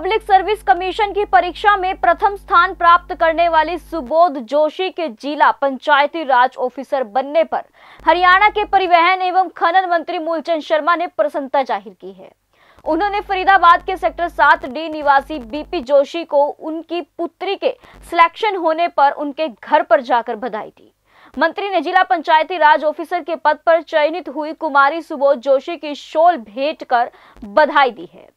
Public service commission की परीक्षा में प्रथम स्थान प्राप्त करने वाली सुबोध जोशी के जिला पंचायती राज ऑफिसर बनने पर हरियाणा के परिवहन एवं खनन मंत्री मूलचंद शर्मा ने प्रसन्नता ज़ाहिर की है। उन्होंने फरीदाबाद के सेक्टर सात डी निवासी बीपी जोशी को उनकी पुत्री के सिलेक्शन होने पर उनके घर पर जाकर बधाई दी। मंत्री ने जिला पंचायती राज ऑफिसर के पद पर चयनित हुई कुमारी सुबोध जोशी की शोल भेंट कर बधाई दी है।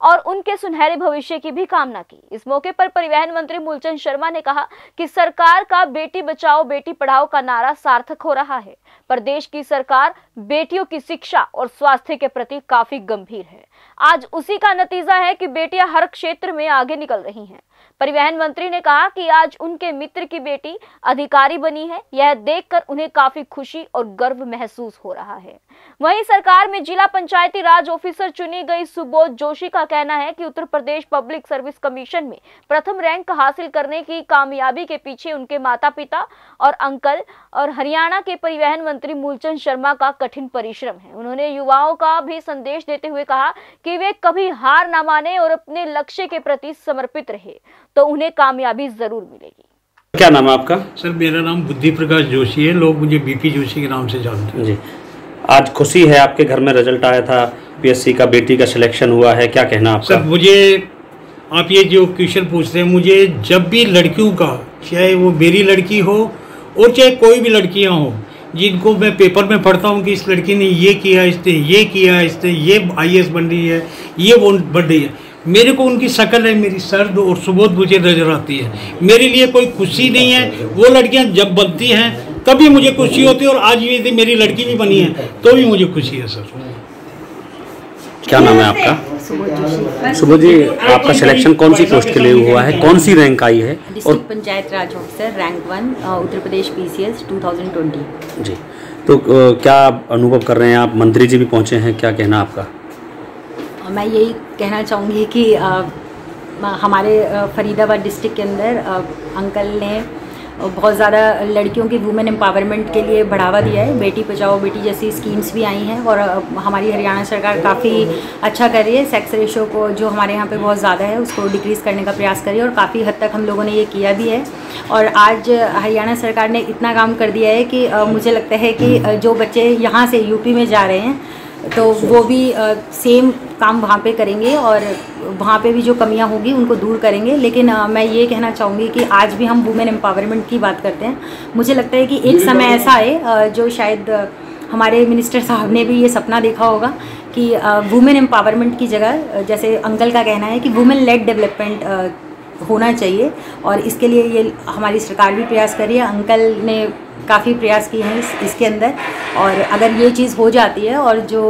और उनके सुनहरे भविष्य की भी कामना की। इस मौके पर परिवहन मंत्री मूलचंद शर्मा ने कहा कि सरकार का बेटी बचाओ, बेटी पढ़ाओ का नारा सार्थक हो रहा है। पर देश की सरकार बेटियों की शिक्षा और स्वास्थ्य के प्रति काफ़ी गंभीर है। आज उसी का नतीजा है कि बेटियाँ हर क्षेत्र में आगे निकल रही हैं। परिवहन मंत्री ने कहा कि आज उनके मित्र की बेटी अधिकारी बनी है। यह देखकर उन्हें काफ़ी खुशी और गर्व महसूस हो रहा है। वहीं सरकार में जिला पंचायती राज ऑफिसर चुनी गई सुबोध जोशी का कहना है कि Uttar Pradesh public service commission में प्रथम रैंक हासिल करने की कामयाबी के पीछे उनके माता पिता और अंकल और हरियाणा के परिवहन मंत्री मूलचंद शर्मा का कठिन परिश्रम है। उन्होंने युवाओं का भी संदेश देते हुए कहा कि वे कभी हार न माने और अपने लक्ष्य के प्रति समर्पित रहे। तो उन्हें कामयाबी ज़रूर मिलेगी। क्या नाम है आपका? सर मेरा नाम बुद्धि प्रकाश जोशी है। लोग मुझे बीपी जोशी के नाम से जानते हैं। जी। आज खुशी है आपके घर में रिज़ल्ट आया था। पीएससी का बेटी का सिलेक्शन हुआ है। क्या कहना आपका? सर मुझे आप ये जो क्वेश्चन पूछते हैं मुझे जब भी लड़कियों का चाहे वो मेरी लड़की हो और चाहे कोई भी लड़कियाँ हो जिनको मैं पेपर में पढ़ता हूँ कि इस लड़की ने ये किया इसने ये किया इसने ये आई बन रही है ये वो बन रही है मेरे को उनकी शक्ल है मेरी सर्द और सुबोध मुझे नज़र आती है। मेरे लिए कोई खुशी नहीं है वो लड़कियाँ जब बनती हैं तभी मुझे खुशी होती है और आज ये मेरी लड़की भी बनी है तो भी मुझे खुशी है सर। क्या नाम है आपका? सुबोध जी आपका सिलेक्शन कौन सी पोस्ट के लिए हुआ है? कौन सी रैंक आई है? और panchayat raj officer rank one Uttar Pradesh PCS 2020 ji तो क्या अनुभव कर रहे हैं आप? मंत्री जी भी पहुँचे हैं क्या कहना आपका? मैं यही कहना चाहूँगी कि हमारे फरीदाबाद डिस्ट्रिक्ट के अंदर अंकल ने बहुत ज़्यादा लड़कियों की वुमेन एम्पावरमेंट के लिए बढ़ावा दिया है। बेटी बचाओ, बेटी जैसी स्कीम्स भी आई हैं और हमारी हरियाणा सरकार काफ़ी अच्छा कर रही है। सेक्स रेशो को, जो हमारे यहाँ पे बहुत ज़्यादा है, उसको डिक्रीज़ करने का प्रयास कर रही है और काफ़ी हद तक हम लोगों ने ये किया भी है। और आज हरियाणा सरकार ने इतना काम कर दिया है कि मुझे लगता है कि जो बच्चे यहाँ से यूपी में जा रहे हैं तो वो भी आ, सेम काम वहाँ पे करेंगे और वहाँ पे भी जो कमियाँ होगी उनको दूर करेंगे। लेकिन अ, मैं ये कहना चाहूँगी कि आज भी हम वुमेन एम्पावरमेंट की बात करते हैं। मुझे लगता है कि एक समय ऐसा आए जो शायद हमारे मिनिस्टर साहब ने भी ये सपना देखा होगा कि वुमेन एम्पावरमेंट की जगह जैसे अंकल का कहना है कि वुमेन लेड डेवलपमेंट होना चाहिए और इसके लिए ये हमारी सरकार भी प्रयास कर रही है। अंकल ने काफ़ी प्रयास किए हैं इस, इसके अंदर। और अगर ये चीज़ हो जाती है और जो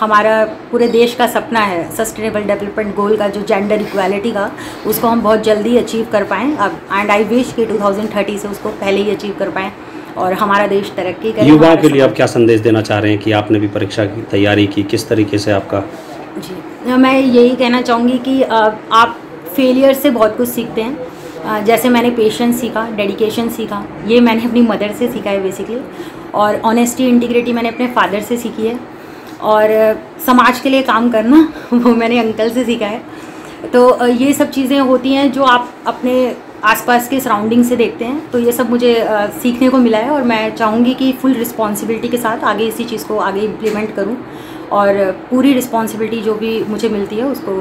हमारा पूरे देश का सपना है सस्टेनेबल डेवलपमेंट गोल का जो जेंडर इक्वालिटी का उसको हम बहुत जल्दी अचीव कर पाएँ। अब एंड आई विश कि 2030 से उसको पहले ही अचीव कर पाएँ। और हमारा देश तरक्की करे युवाओं के लिए आप क्या संदेश देना चाह रहे हैं कि आपने भी परीक्षा की तैयारी की? किस तरीके से आपका जी। मैं यही कहना चाहूँगी कि आप फेलियर से बहुत कुछ सीखते हैं। जैसे मैंने पेशेंस सीखा डेडिकेशन सीखा, ये मैंने अपनी मदर से सीखा है बेसिकली और ऑनेस्टी इंटीग्रिटी मैंने अपने फादर से सीखी है। और समाज के लिए काम करना, वो मैंने अंकल से सीखा है। तो ये सब चीज़ें होती हैं जो आप अपने आसपास के सराउंडिंग से देखते हैं। तो ये सब मुझे सीखने को मिला है और मैं चाहूँगी कि फुल रिस्पॉन्सिबिलिटी के साथ आगे इसी चीज़ को आगे इम्प्लीमेंट करूँ। और पूरी रिस्पॉन्सिबिलिटी जो भी मुझे मिलती है उसको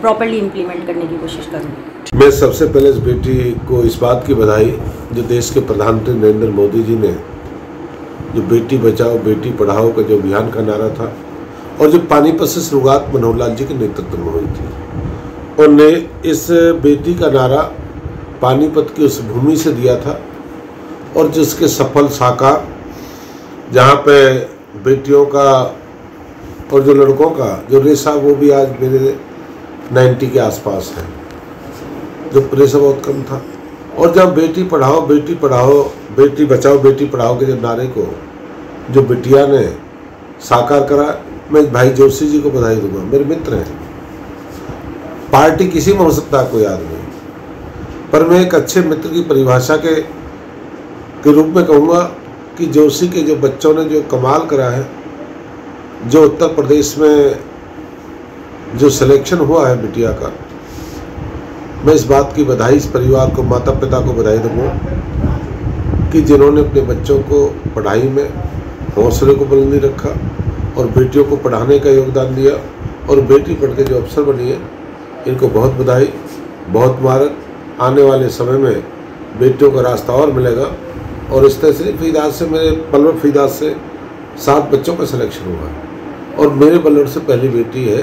प्रॉपरली इम्प्लीमेंट करने की कोशिश करूँगी। मैं सबसे पहले इस बेटी को इस बात की बधाई जो देश के प्रधानमंत्री नरेंद्र मोदी जी ने, जो बेटी बचाओ, बेटी पढ़ाओ का जो अभियान का नारा था और जो पानीपत से शुरुआत मनोहर लाल जी के नेतृत्व में हुई थी। उनने इस बेटी का नारा पानीपत की उस भूमि से दिया था और जिसके सफल साकार, जहाँ पे बेटियों का और जो लड़कों का, जो रेशा, वो भी आज मेरे 90 के आसपास है जो रेशा बहुत कम था। और जब बेटी पढ़ाओ बेटी पढ़ाओ, बेटी बचाओ, बेटी पढ़ाओ के जब नारे को, जो बिटिया ने साकार करा, मैं भाई जोशी जी को बधाई दूँगा, मेरे मित्र हैं। पार्टी किसी में हो सकता है कोई आदमी पर मैं एक अच्छे मित्र की परिभाषा के के रूप में कहूँगा कि जोशी के जो बच्चों ने जो कमाल करा है, जो उत्तर प्रदेश में जो सिलेक्शन हुआ है बिटिया का, मैं इस बात की बधाई इस परिवार को माता पिता को बधाई दूँगा कि जिन्होंने अपने बच्चों को पढ़ाई में हौसले को बुलंदी रखा और बेटियों को पढ़ाने का योगदान दिया और बेटी पढ़ के जो अफसर बनी है, इनको बहुत बधाई, बहुत मारक। आने वाले समय में बेटियों का रास्ता और मिलेगा और इस तहसील फीदार से, मेरे पलवट फीदार से सात बच्चों का सिलेक्शन हुआ और मेरे पलवट से पहली बेटी है